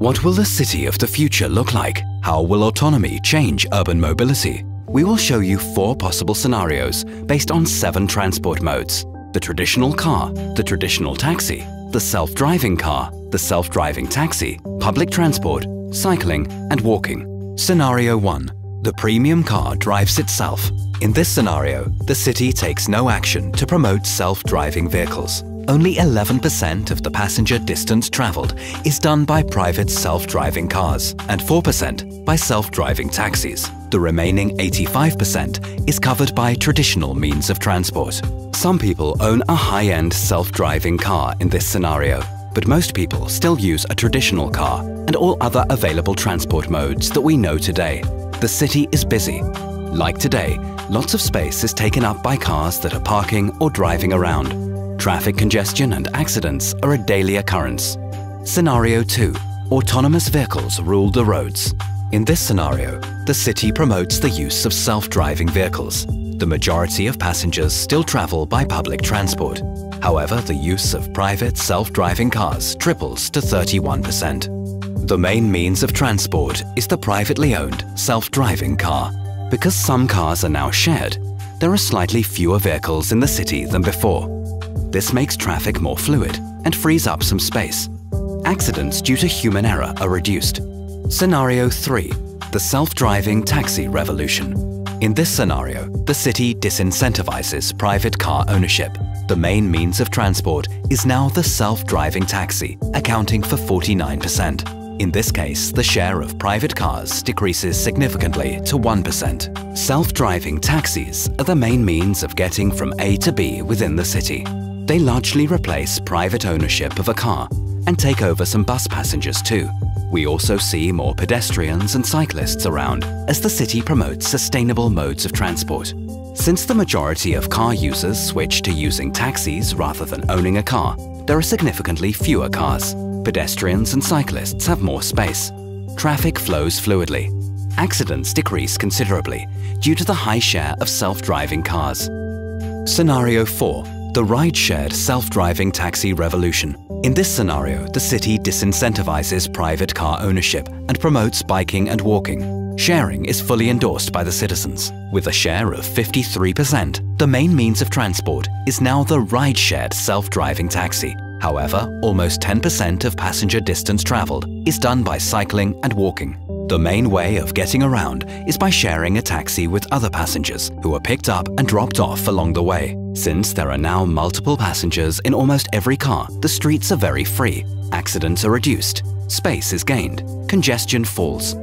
What will the city of the future look like? How will autonomy change urban mobility? We will show you four possible scenarios based on seven transport modes. The traditional car, the traditional taxi, the self-driving car, the self-driving taxi, public transport, cycling and walking. Scenario 1. The premium car drives itself. In this scenario, the city takes no action to promote self-driving vehicles. Only 11% of the passenger distance travelled is done by private self-driving cars and 4% by self-driving taxis. The remaining 85% is covered by traditional means of transport. Some people own a high-end self-driving car in this scenario, but most people still use a traditional car and all other available transport modes that we know today. The city is busy. Like today, lots of space is taken up by cars that are parking or driving around. Traffic congestion and accidents are a daily occurrence. Scenario 2. Autonomous vehicles rule the roads. In this scenario, the city promotes the use of self-driving vehicles. The majority of passengers still travel by public transport. However, the use of private self-driving cars triples to 31%. The main means of transport is the privately owned self-driving car. Because some cars are now shared, there are slightly fewer vehicles in the city than before. This makes traffic more fluid and frees up some space. Accidents due to human error are reduced. Scenario 3. The self-driving taxi revolution. In this scenario, the city disincentivizes private car ownership. The main means of transport is now the self-driving taxi, accounting for 49%. In this case, the share of private cars decreases significantly to 1%. Self-driving taxis are the main means of getting from A to B within the city. They largely replace private ownership of a car and take over some bus passengers too. We also see more pedestrians and cyclists around as the city promotes sustainable modes of transport. Since the majority of car users switch to using taxis rather than owning a car, there are significantly fewer cars pedestrians and cyclists have more space. Traffic flows fluidly. Accidents decrease considerably due to the high share of self-driving cars. Scenario 4. The ride-shared self-driving taxi revolution. In this scenario, the city disincentivizes private car ownership and promotes biking and walking. Sharing is fully endorsed by the citizens. With a share of 53%, the main means of transport is now the ride-shared self-driving taxi. However, almost 10% of passenger distance travelled is done by cycling and walking. The main way of getting around is by sharing a taxi with other passengers who are picked up and dropped off along the way. Since there are now multiple passengers in almost every car, the streets are very free, accidents are reduced, space is gained, congestion falls,